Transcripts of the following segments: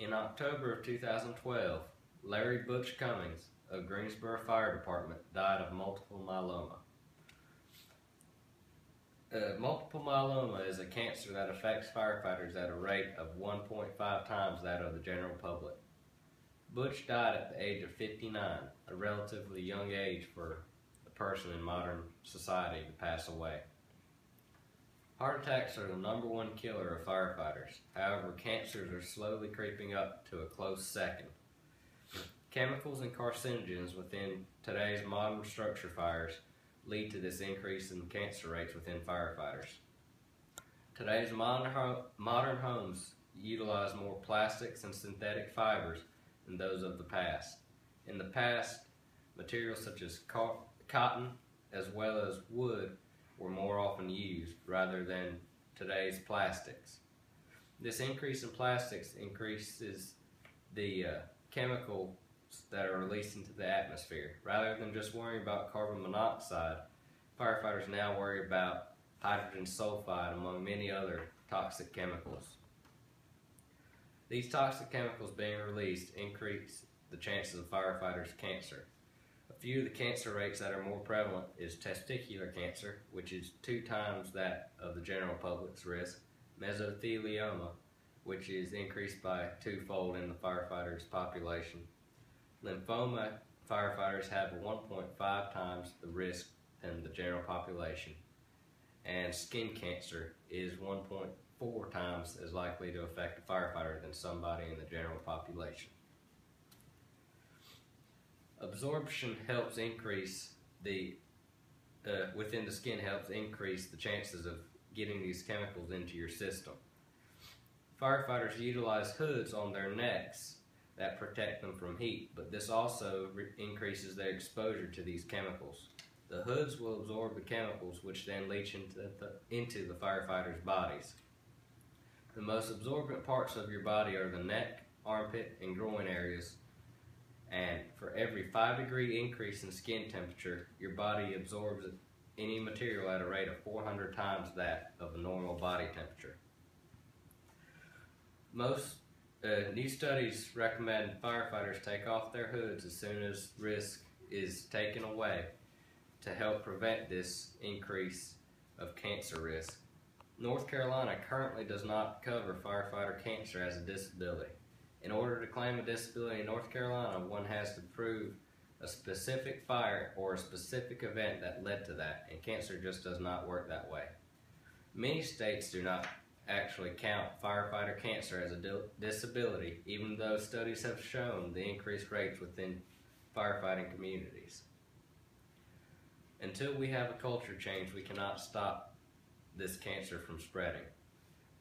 In October of 2012, Larry Butch Cummings of Greensboro Fire Department died of multiple myeloma. Uh, multiple myeloma is a cancer that affects firefighters at a rate of 1.5 times that of the general public. Butch died at the age of 59, a relatively young age for a person in modern society to pass away. Heart attacks are the number one killer of firefighters. However, cancers are slowly creeping up to a close second. Chemicals and carcinogens within today's modern structure fires lead to this increase in cancer rates within firefighters. Today's modern, modern homes utilize more plastics and synthetic fibers than those of the past. In the past, materials such as co cotton as well as wood were more often used rather than today's plastics. This increase in plastics increases the uh, chemical that are released into the atmosphere. Rather than just worrying about carbon monoxide, firefighters now worry about hydrogen sulfide among many other toxic chemicals. These toxic chemicals being released increase the chances of firefighters' cancer. Few of the cancer rates that are more prevalent is testicular cancer, which is two times that of the general public's risk, mesothelioma, which is increased by twofold in the firefighters' population, Lymphoma firefighters have 1.5 times the risk than the general population, and skin cancer is 1.4 times as likely to affect a firefighter than somebody in the general population. Absorption helps increase the uh, within the skin helps increase the chances of getting these chemicals into your system. Firefighters utilize hoods on their necks that protect them from heat, but this also increases their exposure to these chemicals. The hoods will absorb the chemicals which then leach into the, into the firefighters' bodies. The most absorbent parts of your body are the neck, armpit, and groin areas. And for every 5 degree increase in skin temperature, your body absorbs any material at a rate of 400 times that of a normal body temperature. Most uh, new studies recommend firefighters take off their hoods as soon as risk is taken away to help prevent this increase of cancer risk. North Carolina currently does not cover firefighter cancer as a disability. In order to claim a disability in North Carolina, one has to prove a specific fire or a specific event that led to that, and cancer just does not work that way. Many states do not actually count firefighter cancer as a disability, even though studies have shown the increased rates within firefighting communities. Until we have a culture change, we cannot stop this cancer from spreading.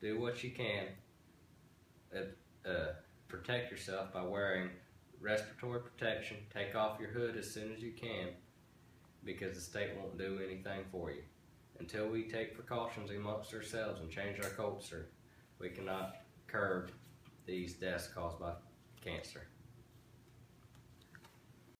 Do what you can. Uh, Protect yourself by wearing respiratory protection. Take off your hood as soon as you can because the state won't do anything for you. Until we take precautions amongst ourselves and change our culture, we cannot curb these deaths caused by cancer.